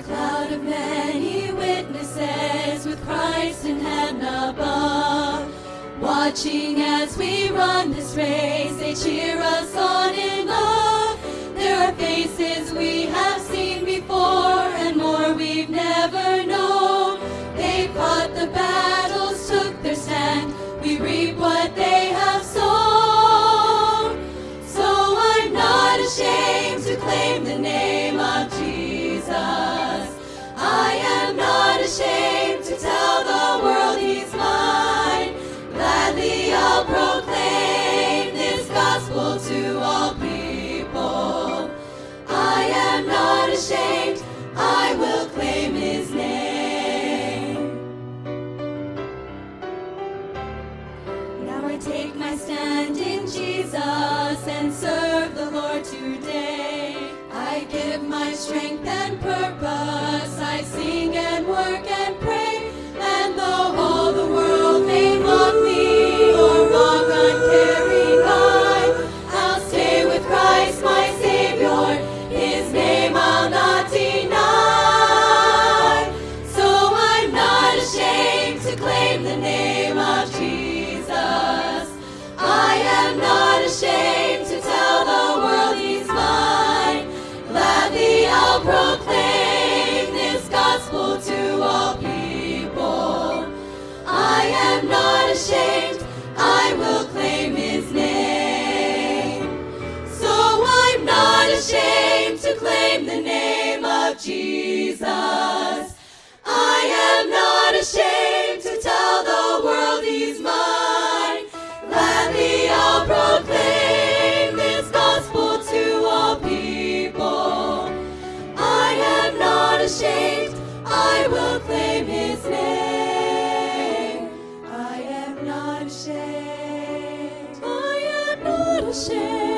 of many witnesses with Christ in heaven above. Watching as we run this race, they cheer us on in love. There are faces we have seen before and more we've never known. They fought the battles, took their stand. We reap what they have sown. So I'm not ashamed to claim the name Take my stand in Jesus and serve Jesus. I am not ashamed to tell the world he's mine. Gladly I'll proclaim this gospel to all people. I am not ashamed, I will claim his name. I am not ashamed, I am not ashamed.